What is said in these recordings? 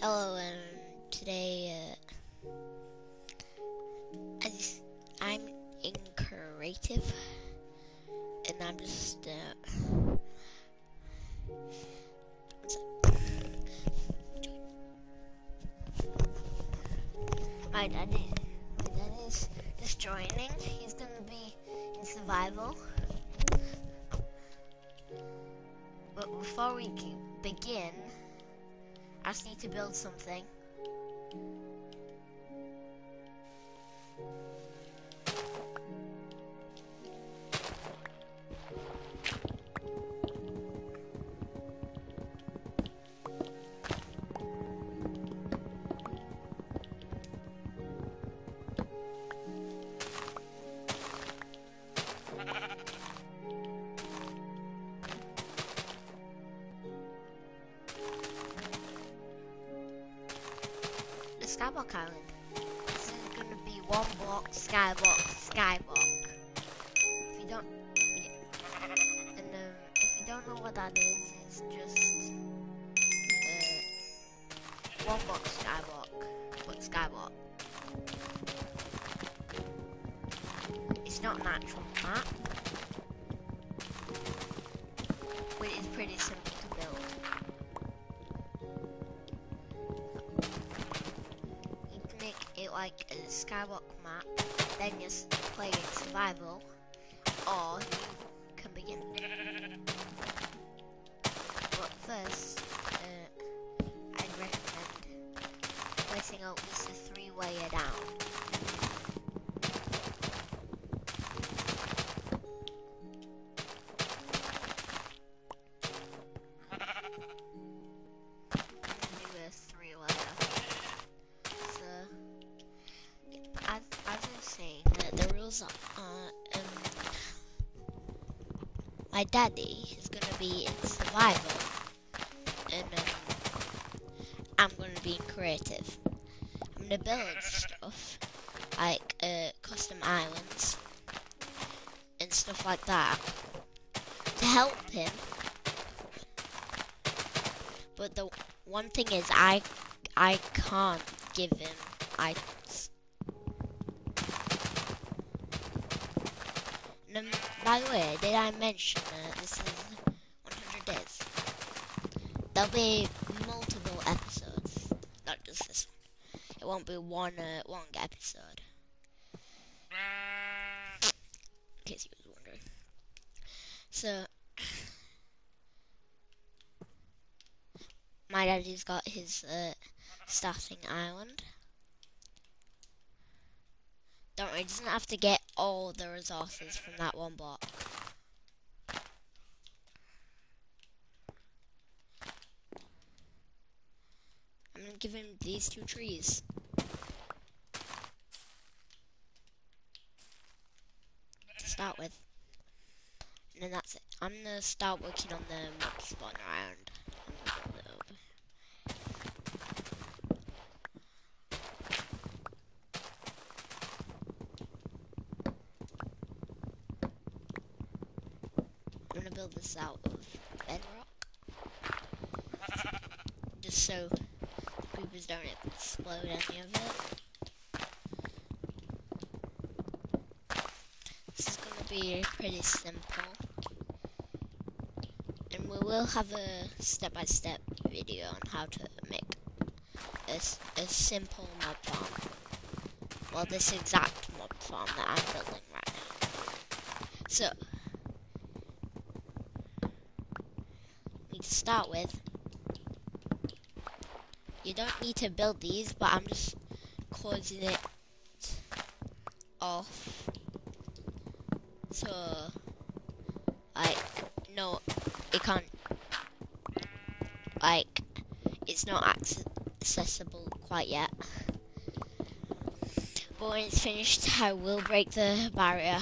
Hello, and today, uh, as I'm in creative, and I'm just, uh, my dad is, my dad is just joining. He's gonna be in survival. But before we begin, I just need to build something. Daddy is gonna be in survival, and um, I'm gonna be in creative. I'm gonna build stuff like uh, custom islands and stuff like that to help him. But the one thing is, I I can't give him um, by the way, did I mention uh, this is 100 days? There'll be multiple episodes, not just this one. It won't be one uh, long episode. In case you was wondering. So, my daddy's got his uh, starting island. Don't worry, he doesn't have to get all the resources from that one block. Give him these two trees. To start with. And then that's it. I'm gonna start working on the mob spawner island. I'm gonna build it up. I'm gonna build this out of bedrock. Just so creepers don't explode any of it. This is gonna be pretty simple. And we will have a step-by-step video on how to make a simple mob farm. Well, this exact mob farm that I'm building right now. So, we to start with, you don't need to build these, but I'm just causing it off. So, like, no, it can't, like, it's not accessible quite yet. But when it's finished, I will break the barrier.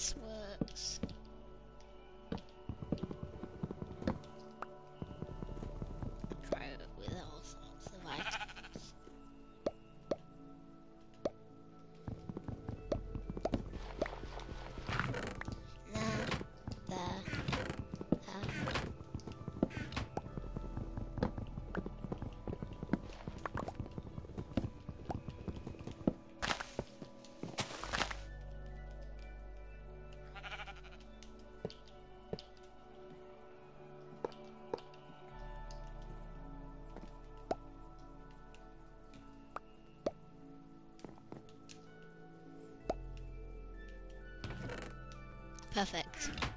This works. Uh, Perfect.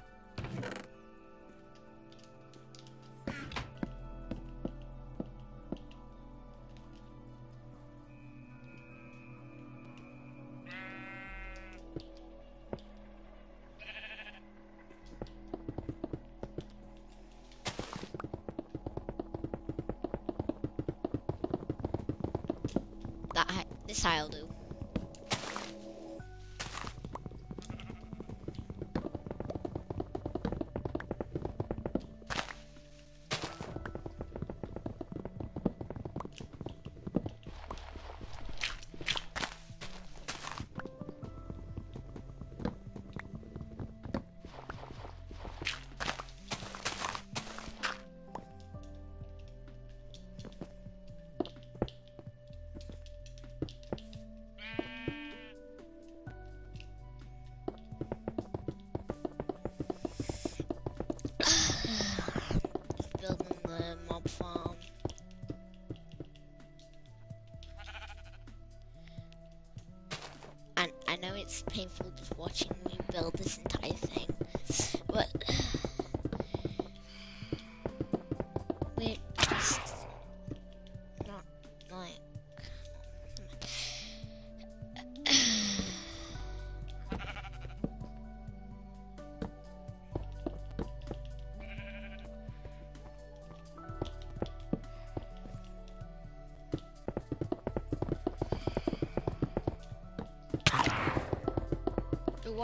It's painful just watching me build this entire thing,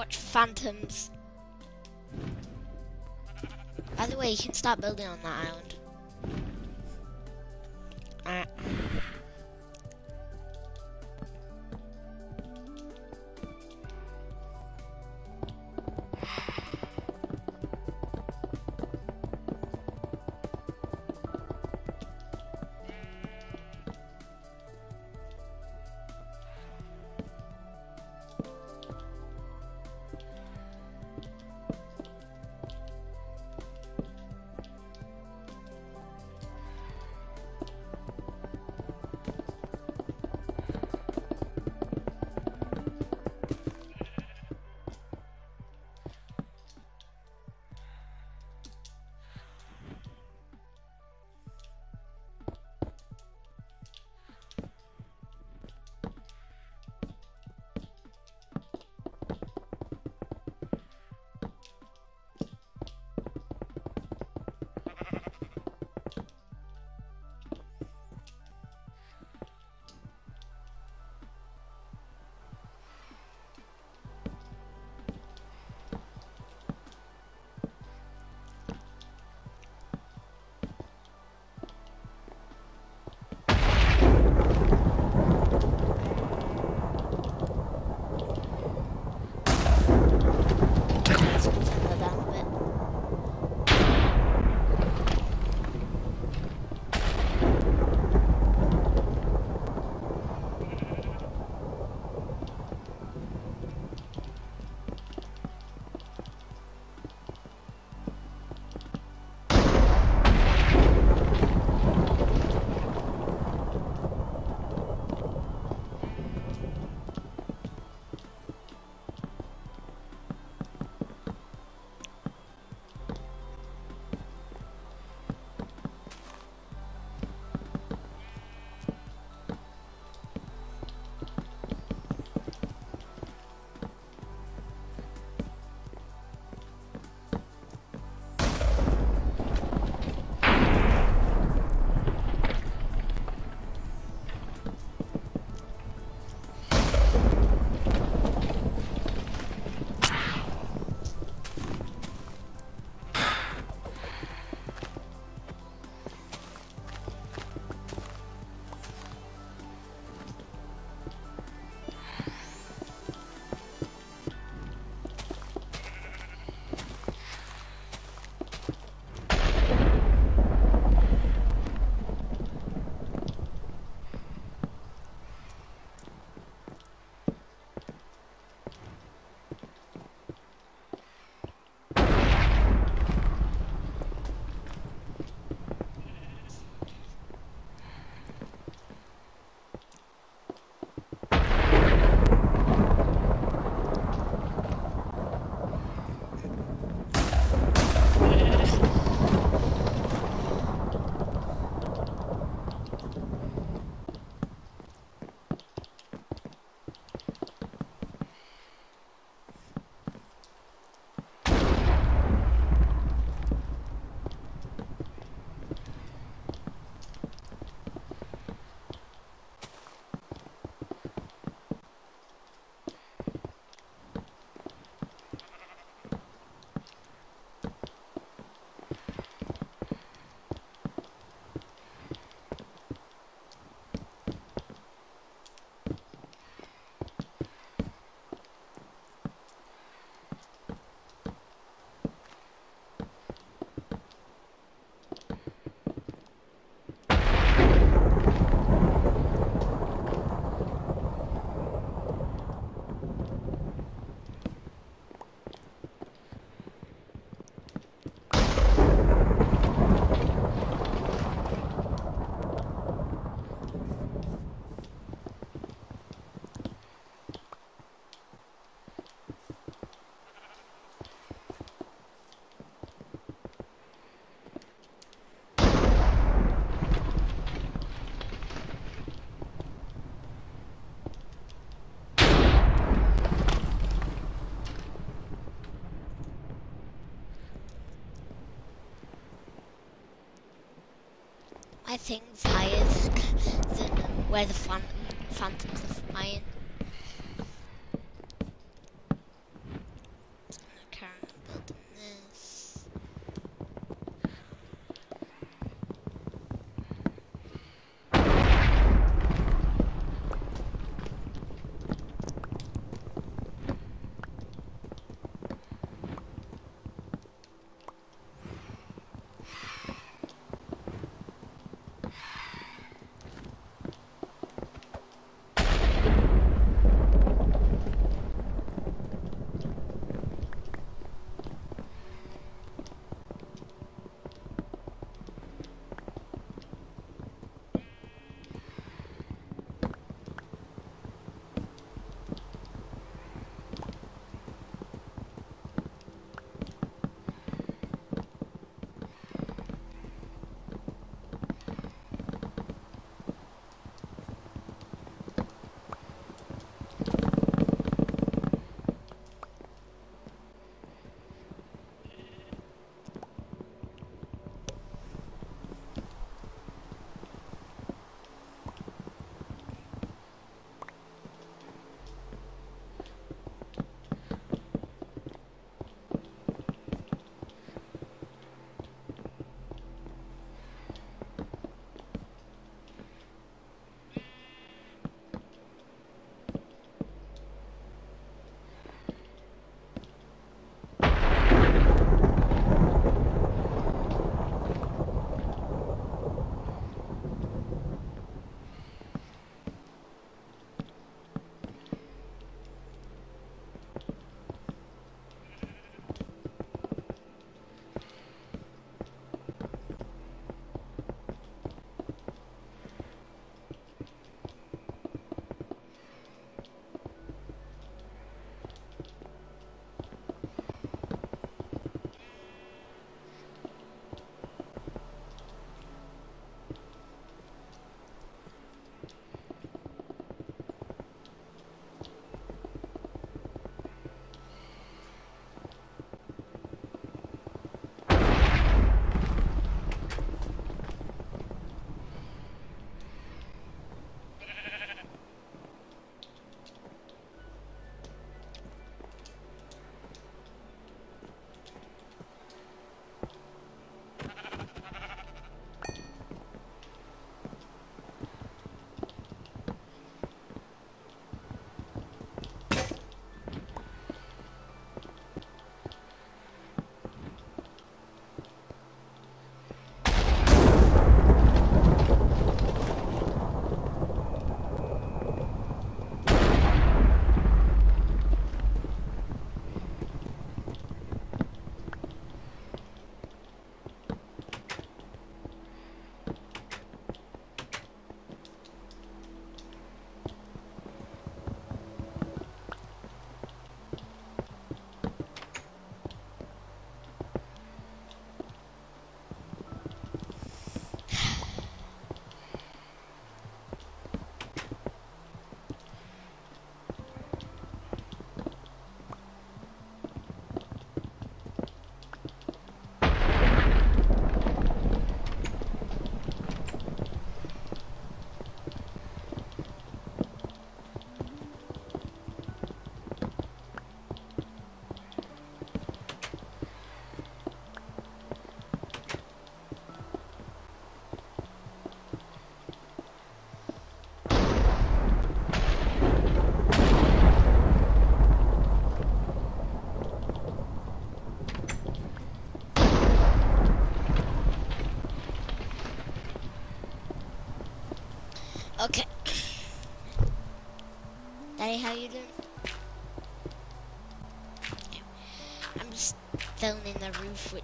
watch Phantoms. By the way, you can start building on that island. Things higher than where the phantom, phantoms are filling in the roof,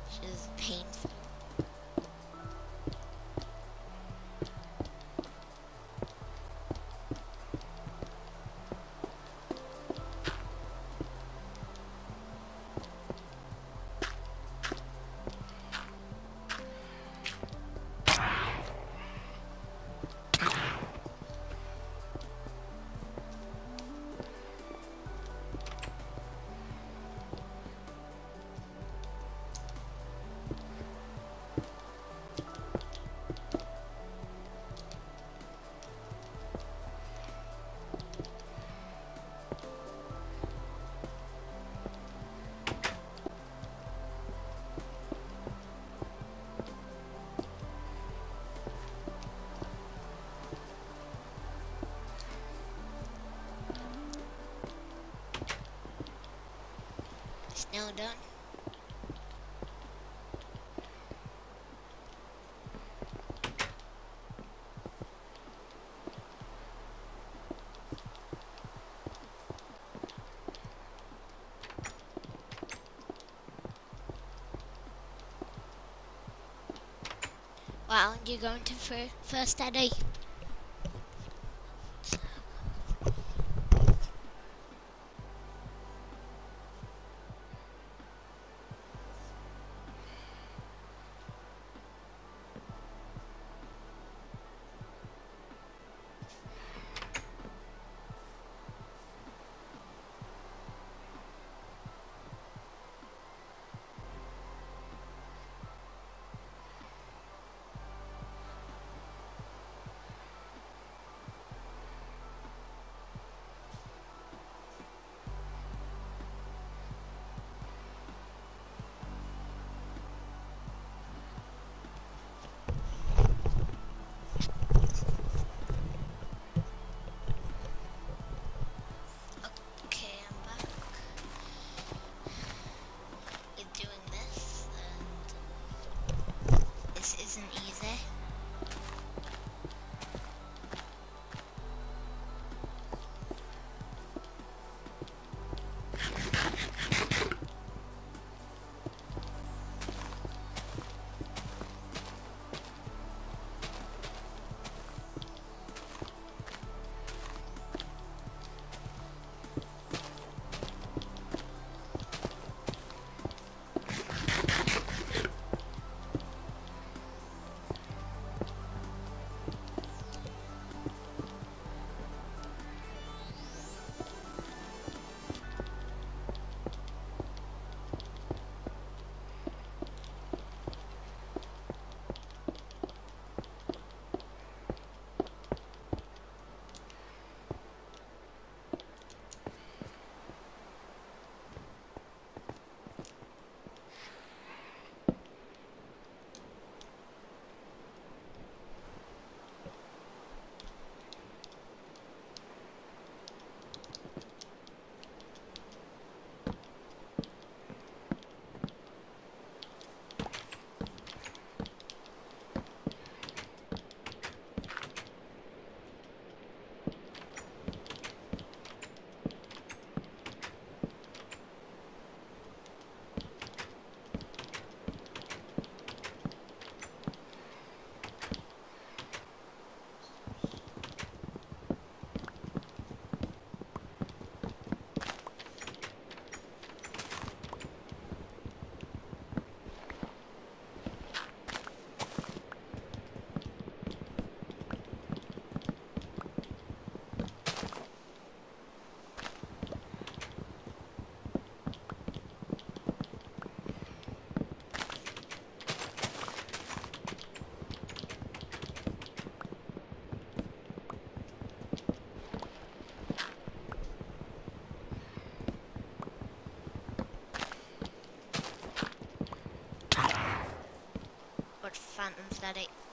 Now done. Wow, you're going to fir- first. Okay, this isn't phantoms that it?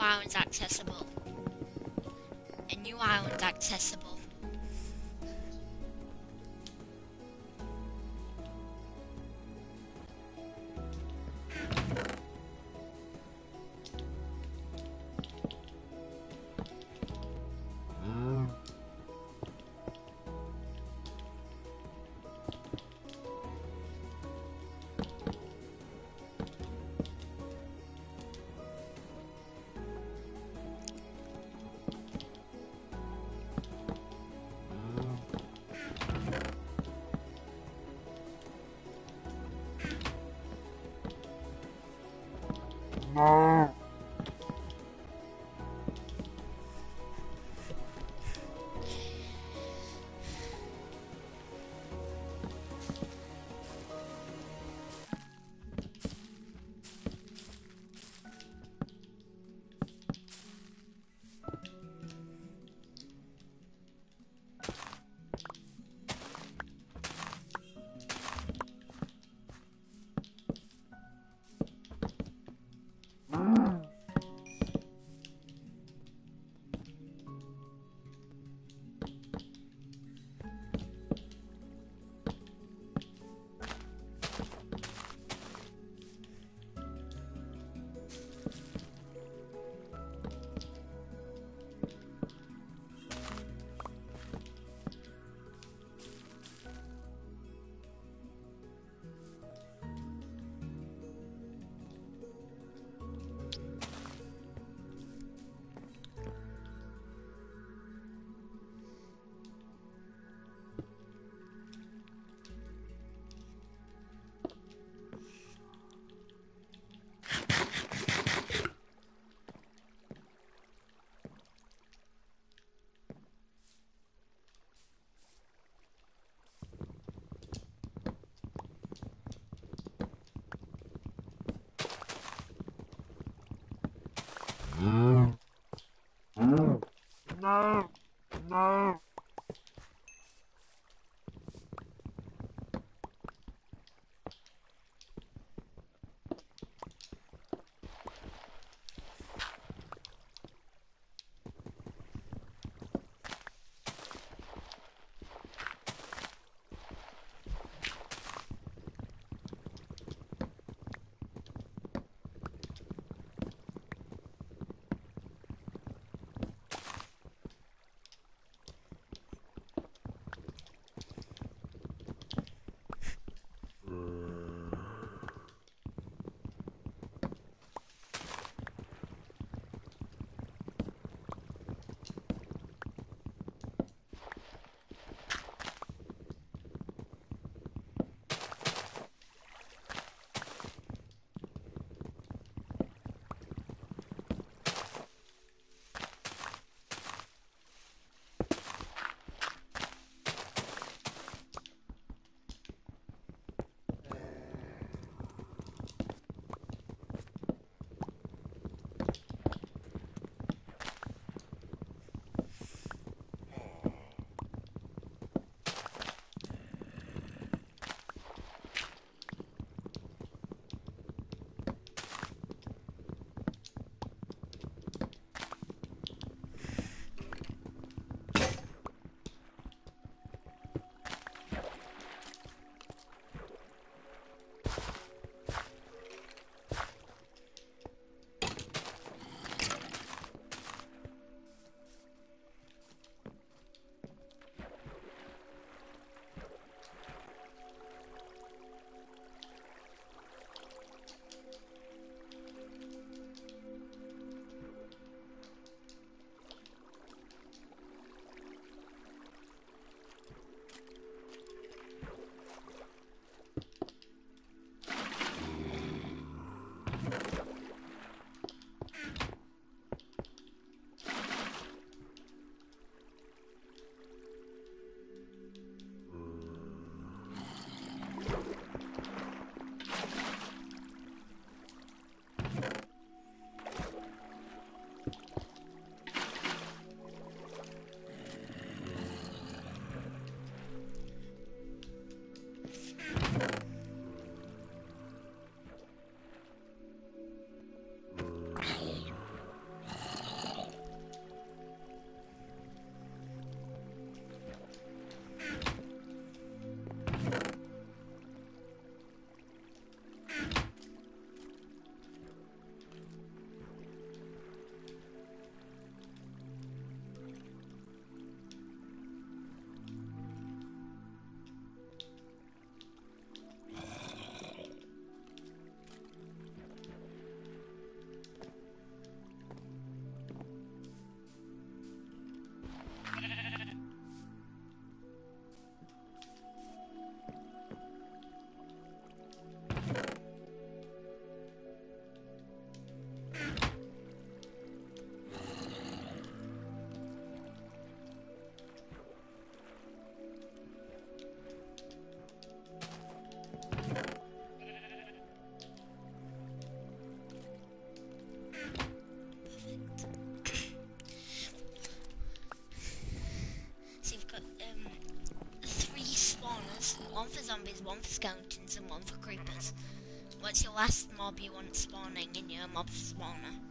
Island's accessible. A new island's accessible. No. No. one for skeletons and one for creepers. What's your last mob you want spawning in your mob spawner?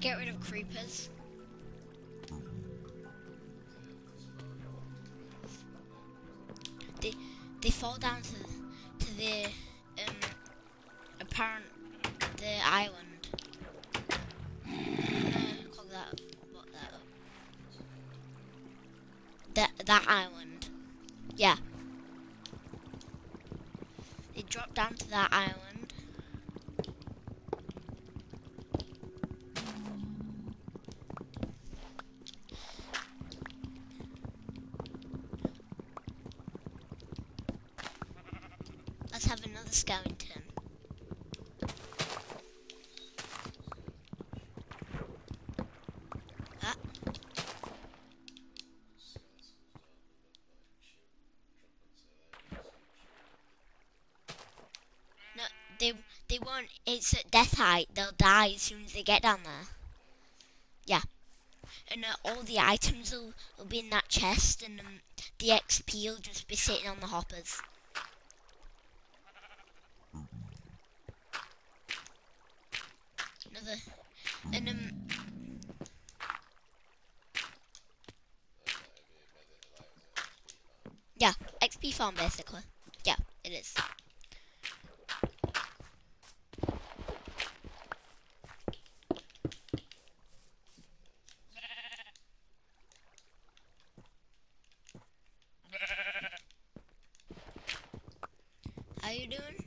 Get rid of creepers. It's at death height. They'll die as soon as they get down there. Yeah, and uh, all the items will, will be in that chest, and um, the XP will just be sitting on the hoppers. Another, and um, yeah, XP farm basically. Yeah, it is. How you doing?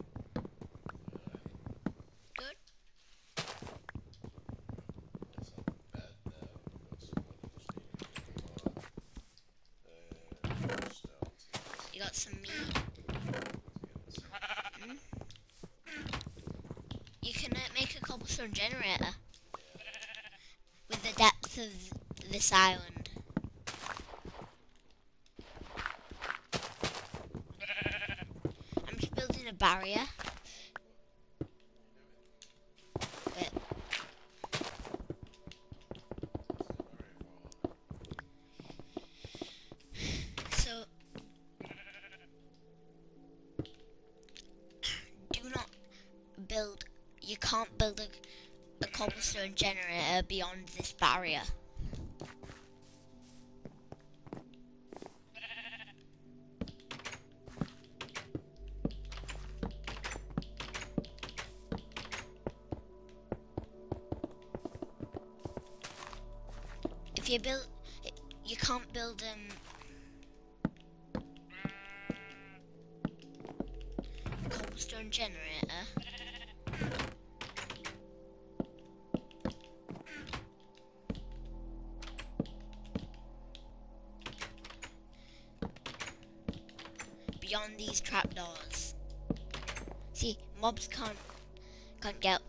Good. You got some meat. Mm. You can uh, generator with the depth of this island. I'm just building a barrier. Cobblestone generator beyond this barrier. If you build you can't build um cobblestone generator. mobs can't can't get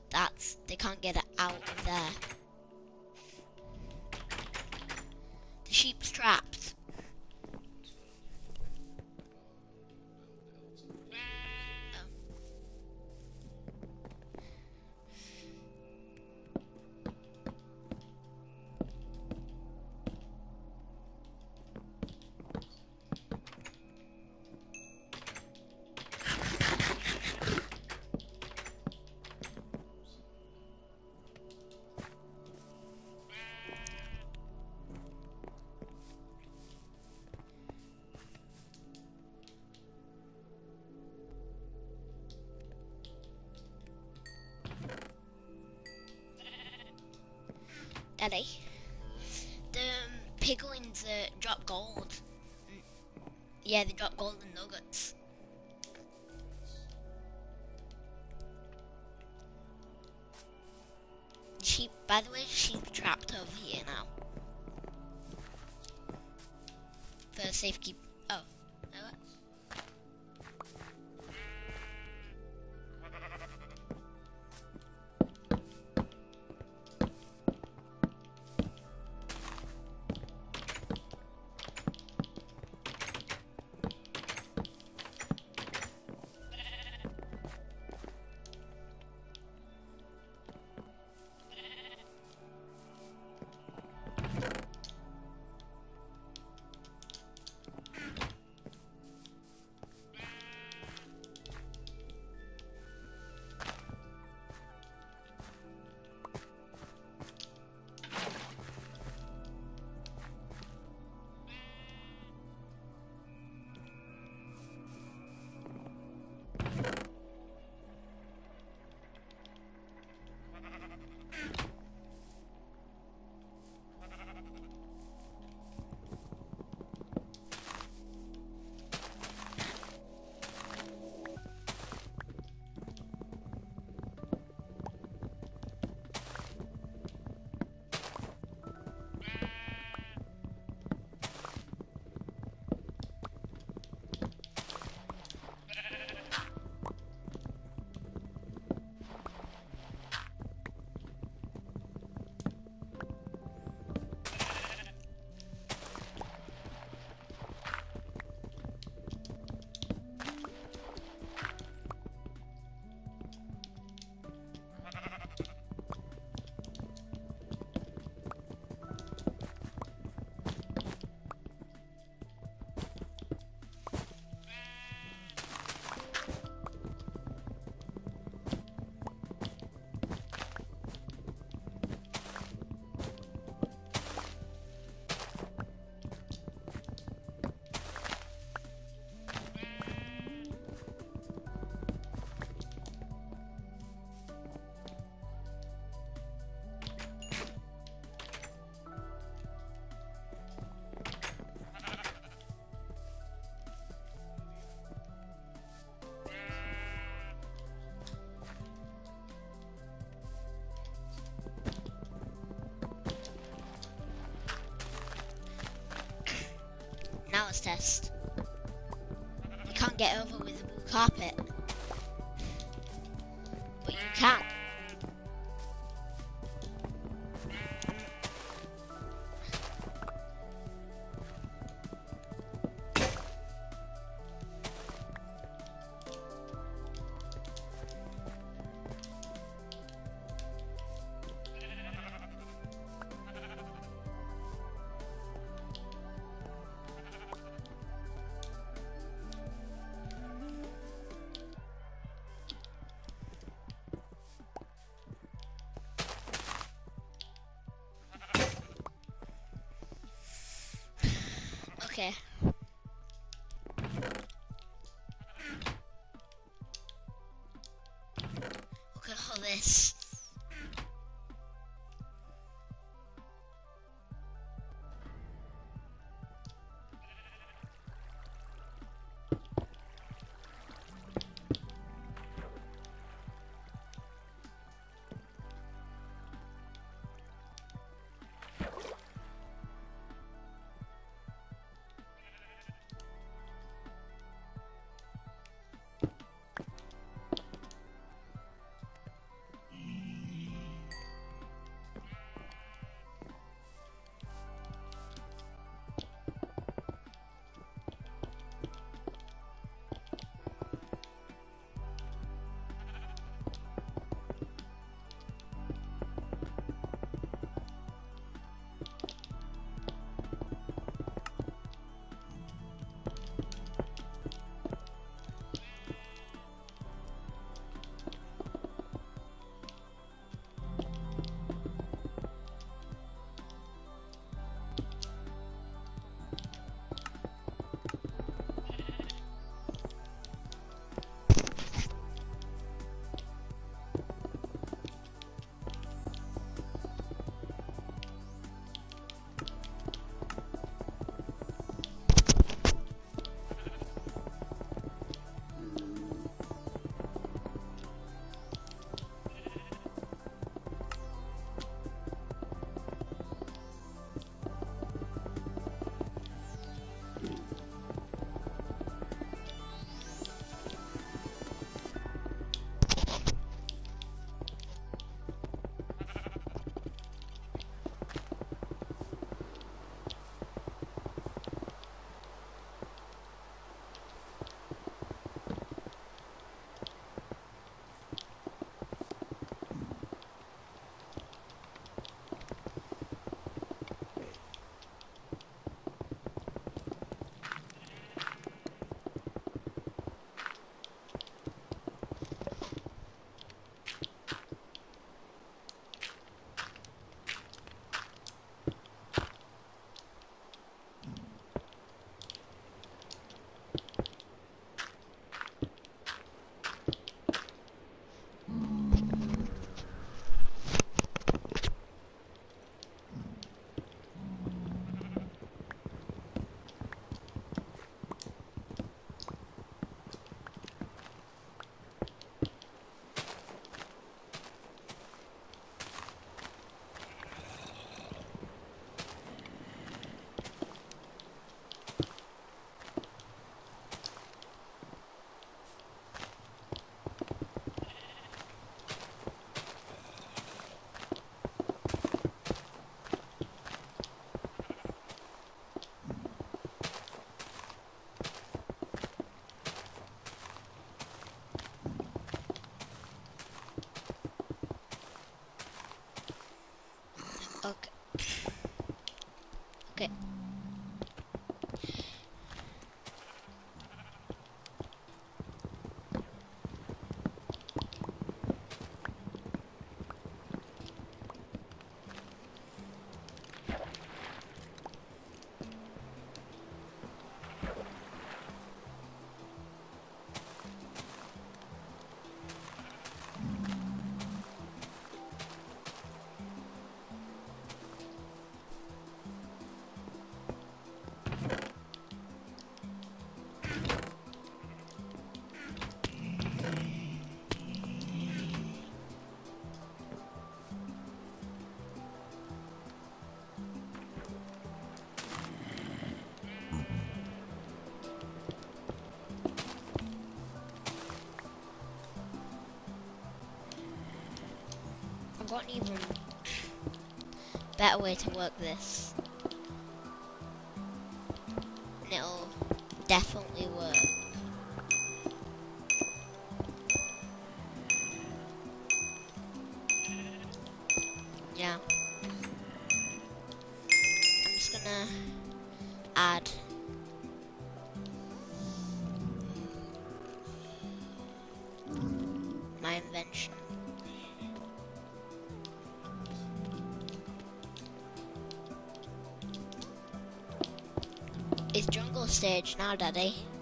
balance test. You can't get over with a wool carpet. An even better way to work this. And it'll definitely work. Now, Daddy.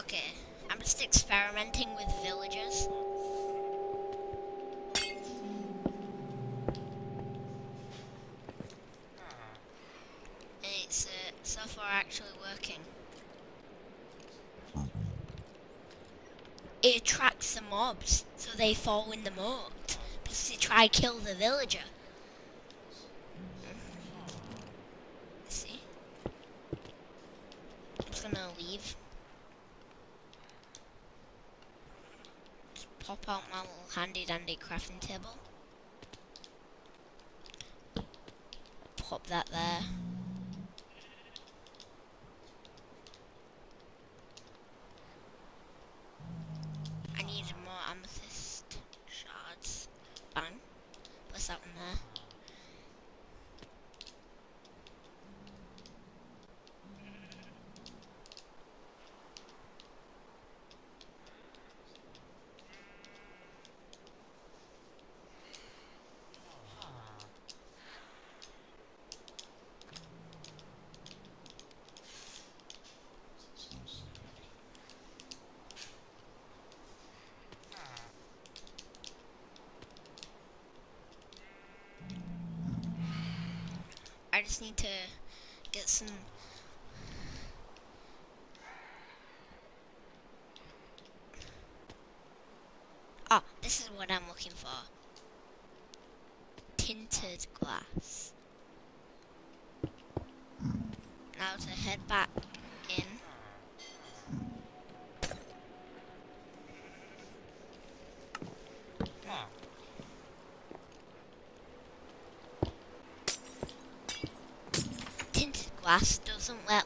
Okay, I'm just experimenting with villagers. And it's uh, so far actually working. It attracts the mobs, so they fall in the moat. Because they try to kill the villager. just need to get some Oh, this is what I'm looking for. Tinted glass. doesn't let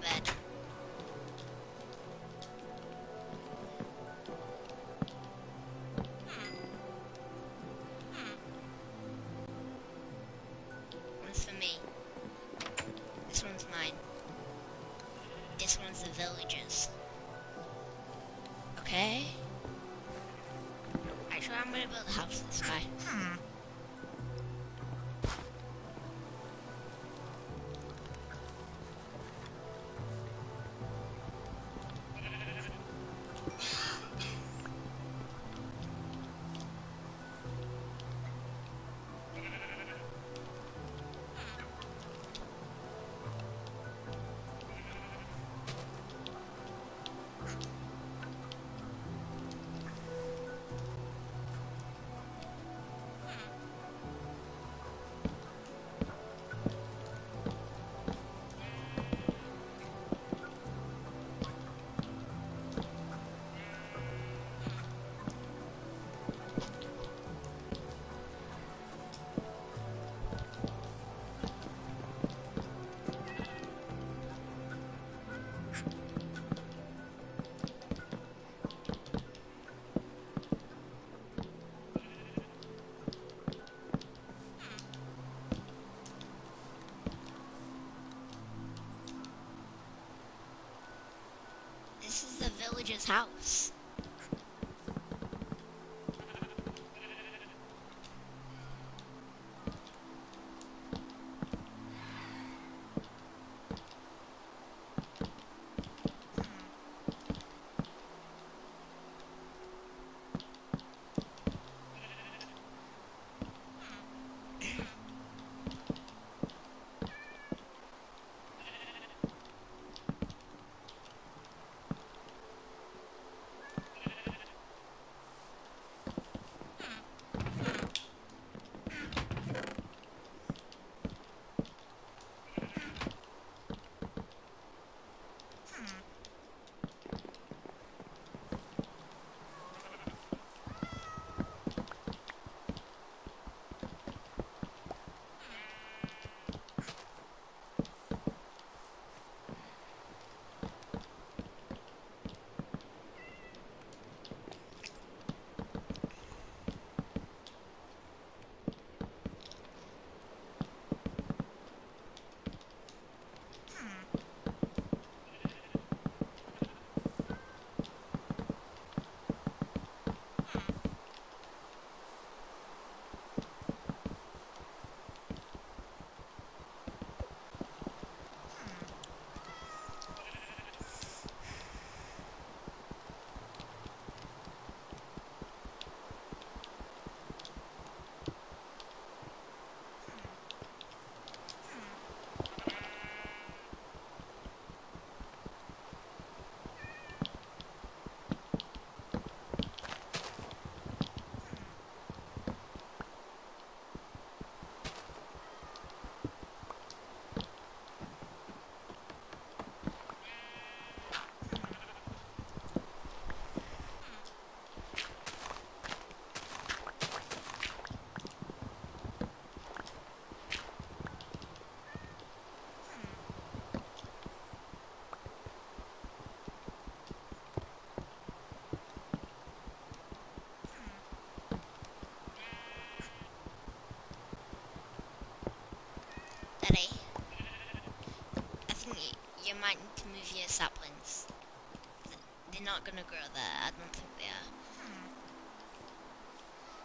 bed. village's house. Daddy, I think you, you might need to move your saplings. They're not gonna grow there. I don't think they are.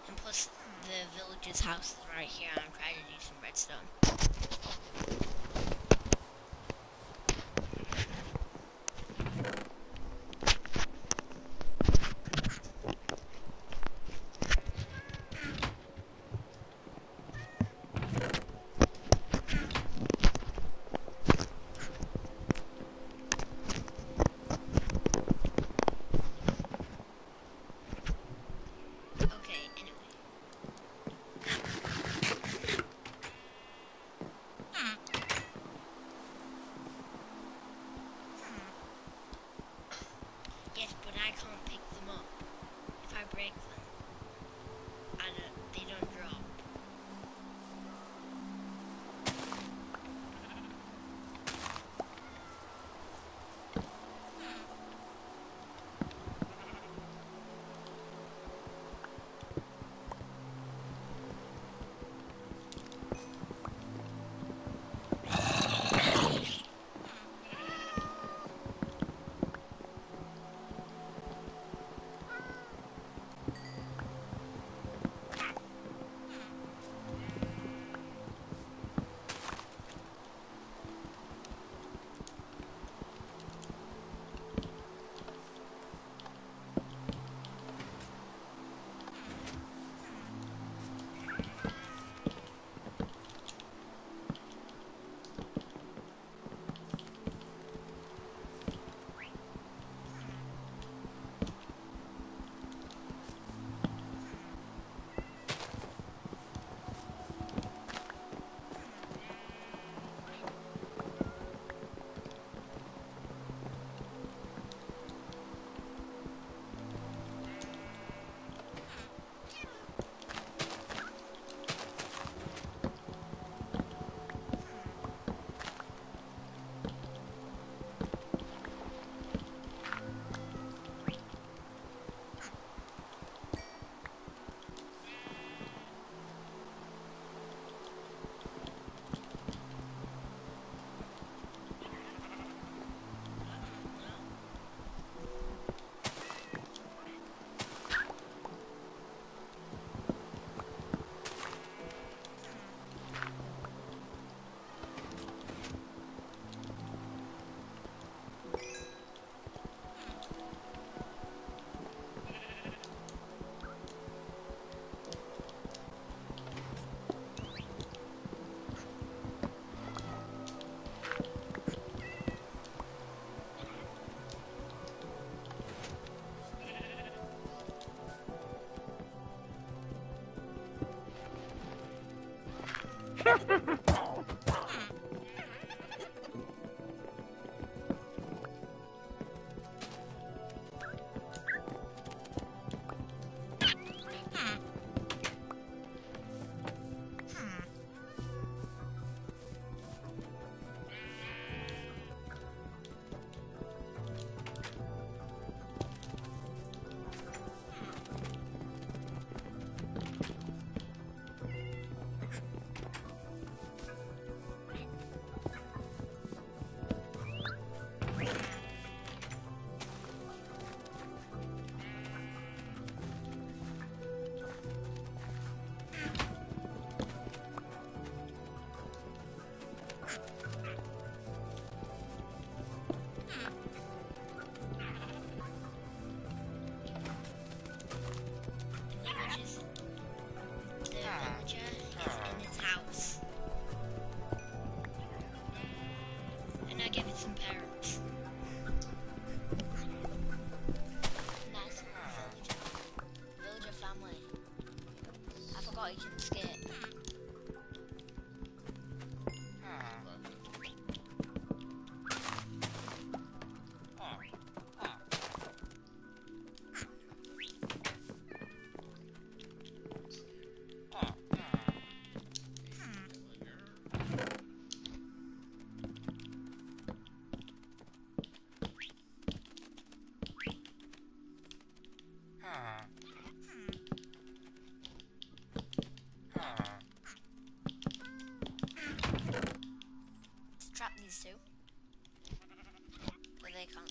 And plus, the villager's house is right here. I'm trying to do some redstone.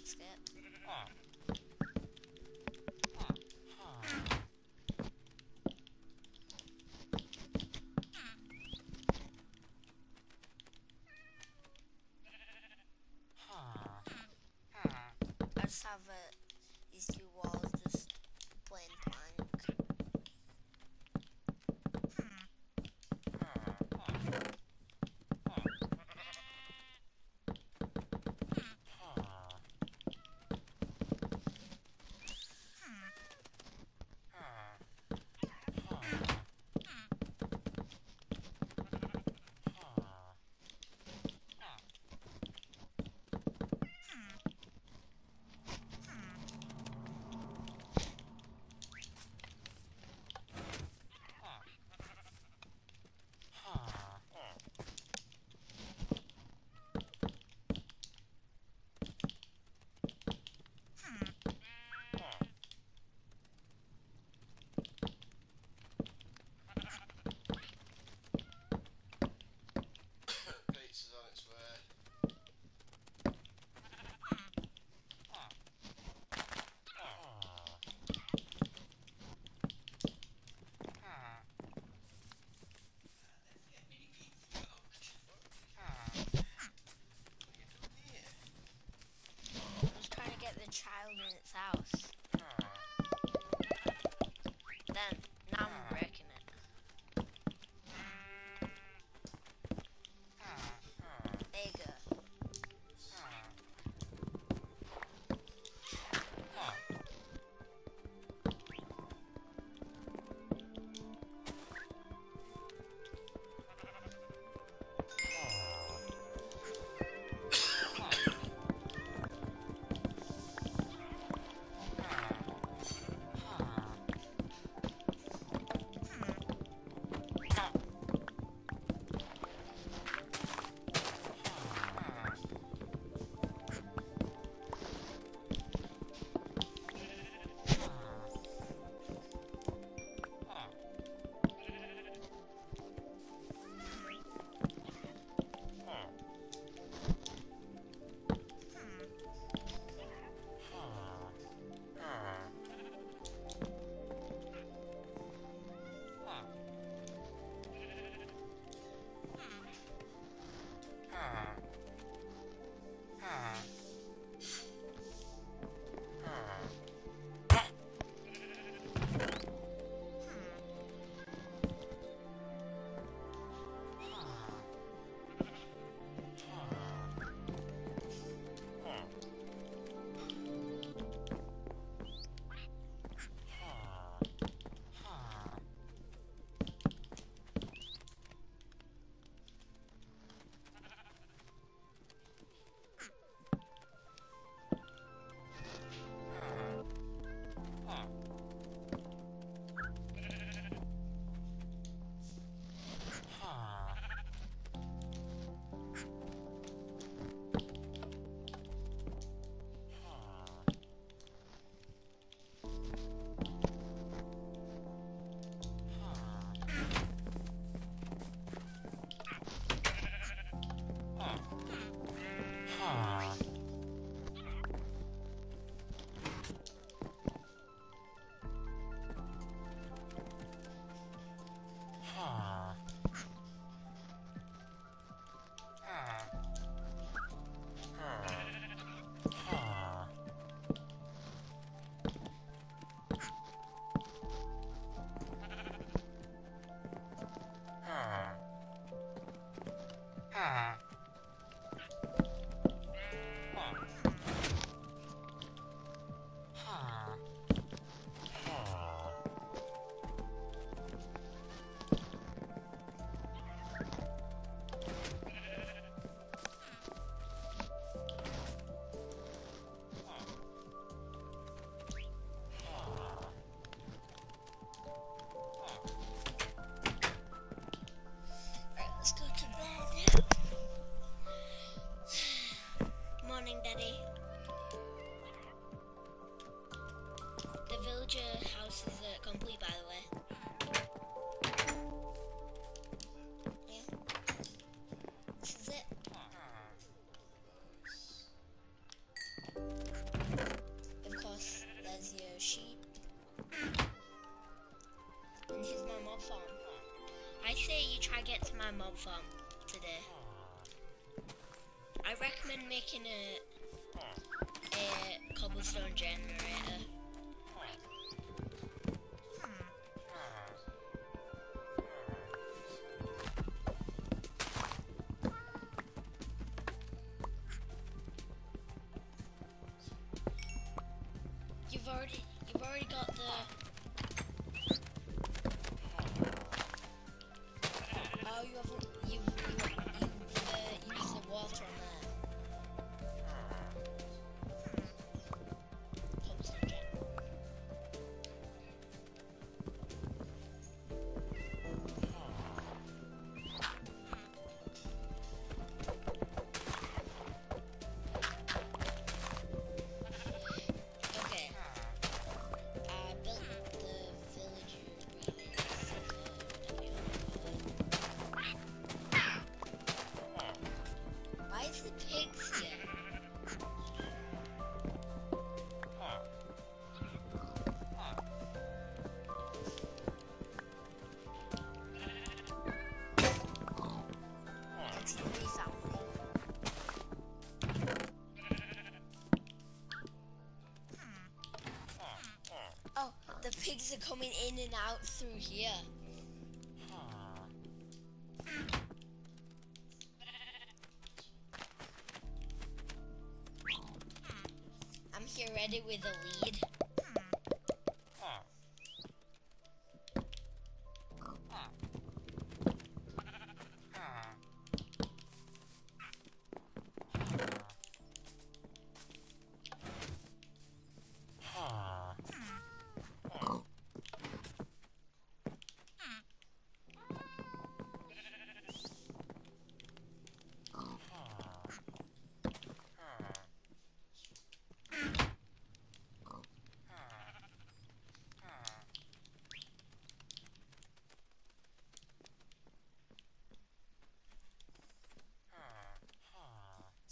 footsteps. My mob farm today. I recommend making a a cobblestone generator. Pigs are coming in and out through here.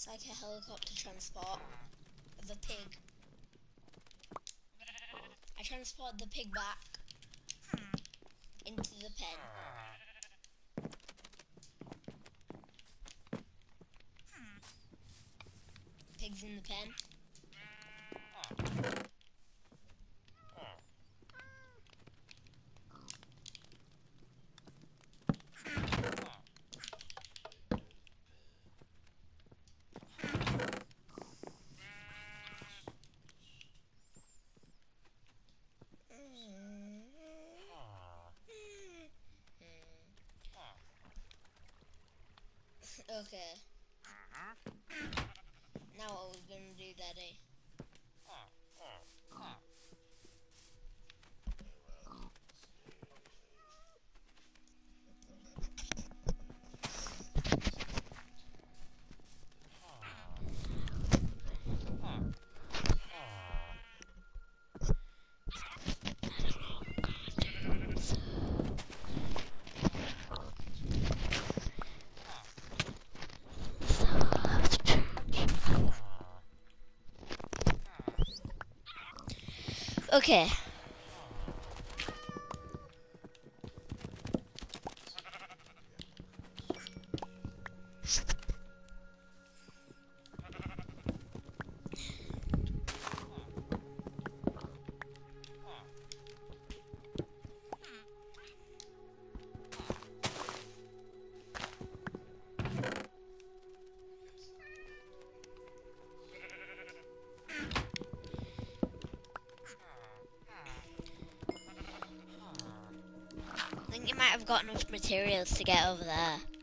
It's like a helicopter transport of pig. I transport the pig back into the pen. Pigs in the pen. Okay. Now what we're gonna do, Daddy? Okay. Materials to get over there.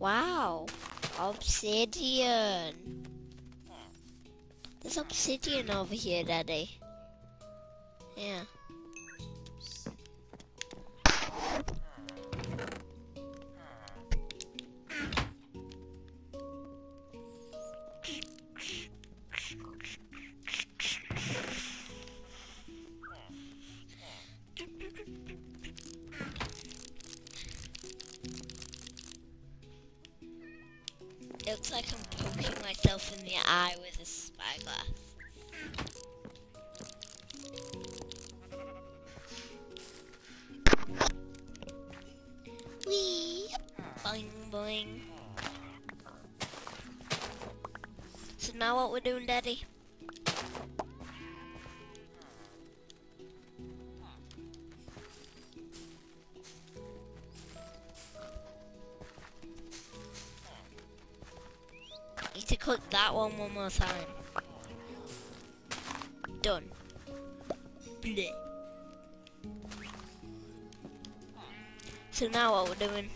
Wow. Obsidian. There's obsidian over here, Daddy. Boing boing. So now what we're doing, Daddy? Need to cook that one one more time. Done. Bleh. So now what we're doing?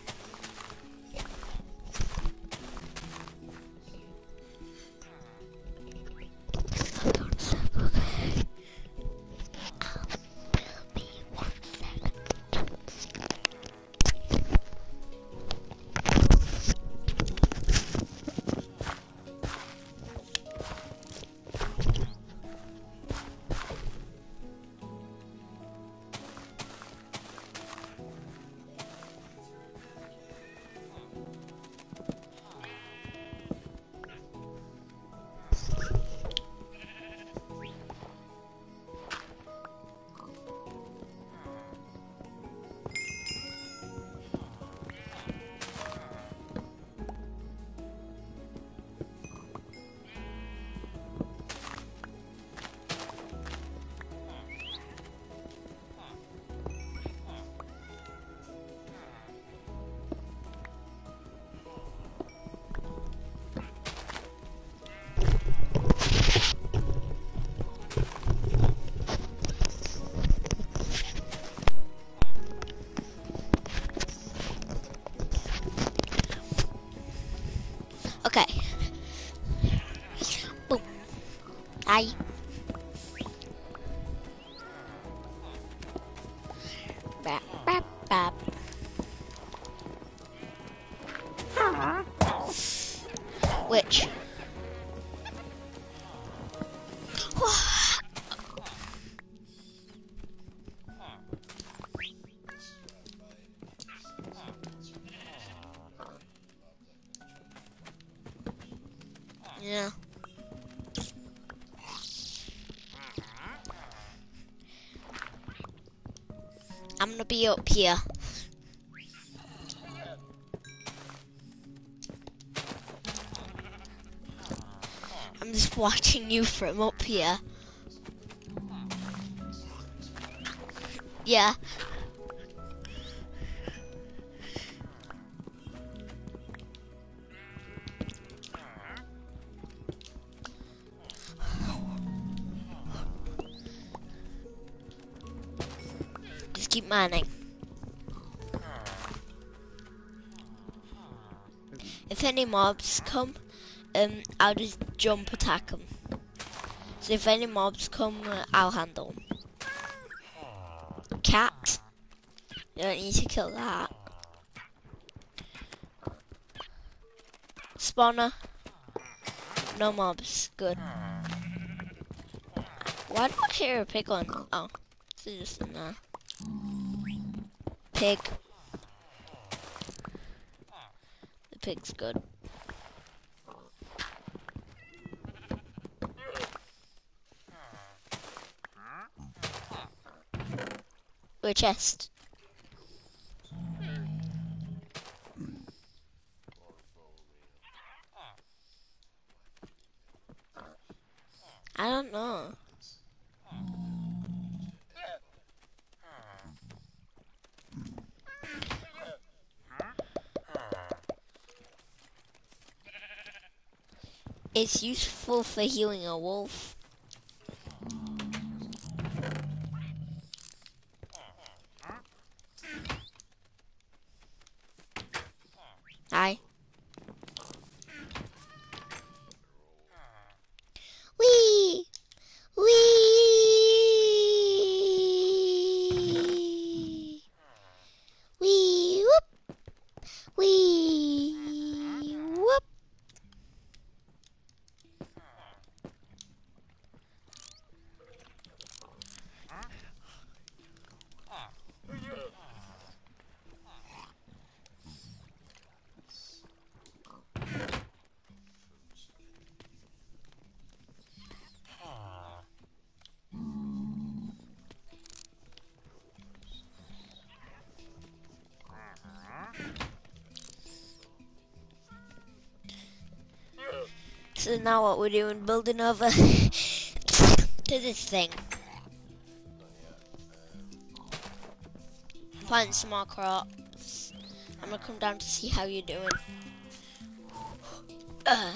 I'm gonna be up here. I'm just watching you from up here. Yeah. Keep mining. If any mobs come, um, I'll just jump attack them. So if any mobs come, uh, I'll handle 'em. Cat. You don't need to kill that. Spawner. No mobs. Good. Why do I hear a pig on? Oh, it's just in there. Pig. The pig's good. Or chest. I don't know. It's useful for healing a wolf. Now what we're doing, building over to this thing. Planting some more crops. I'm gonna come down to see how you're doing. Uh.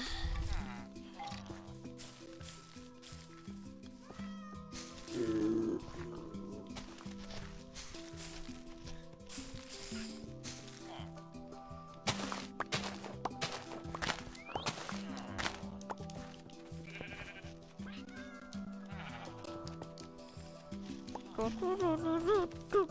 フフフフフ。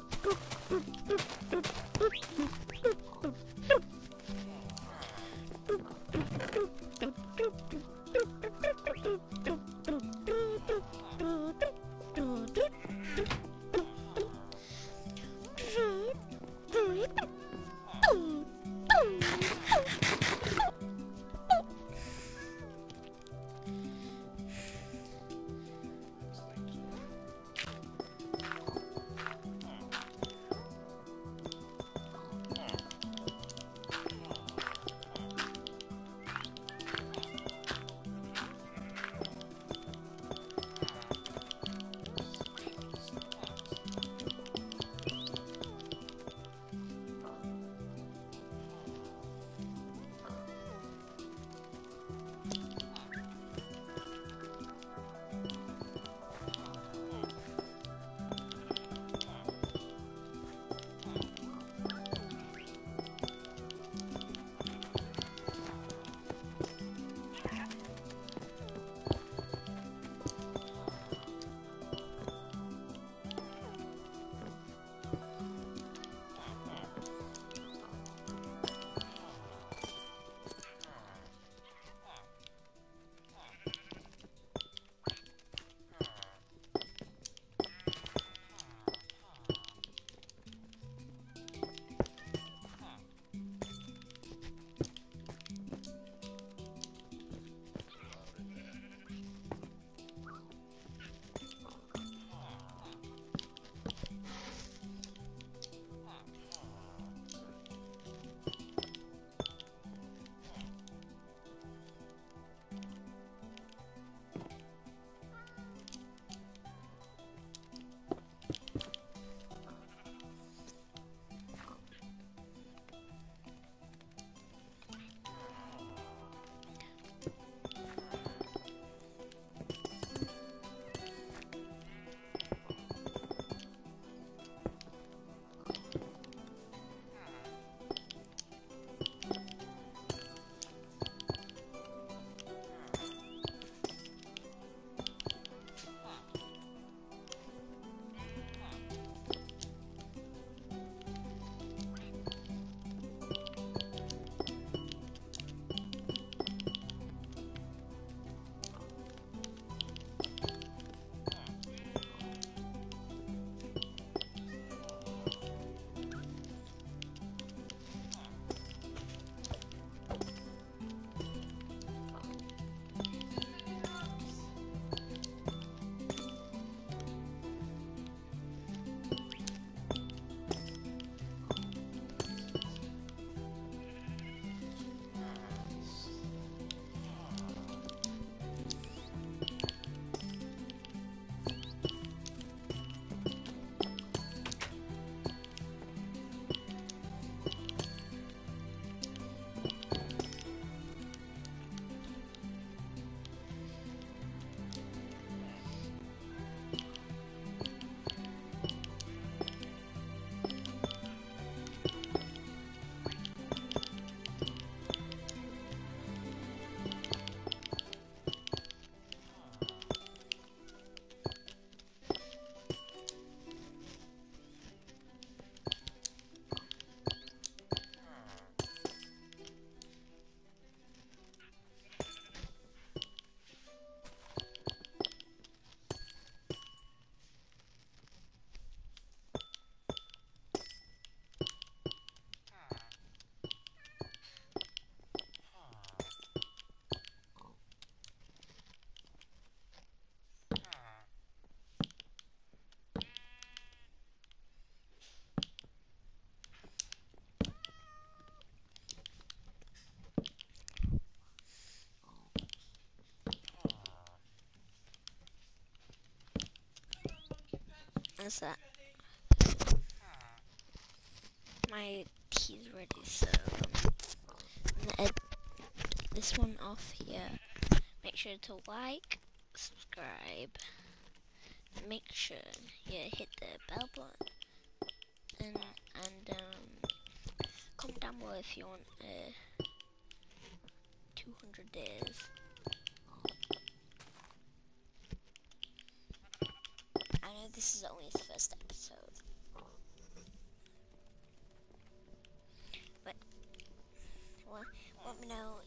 Is that my tea's ready? So I'm gonna edit this one off here. Make sure to like, subscribe, make sure you hit the bell button, and and um, comment down below if you want uh, 200 days. I know this is only the first episode. But well, let me know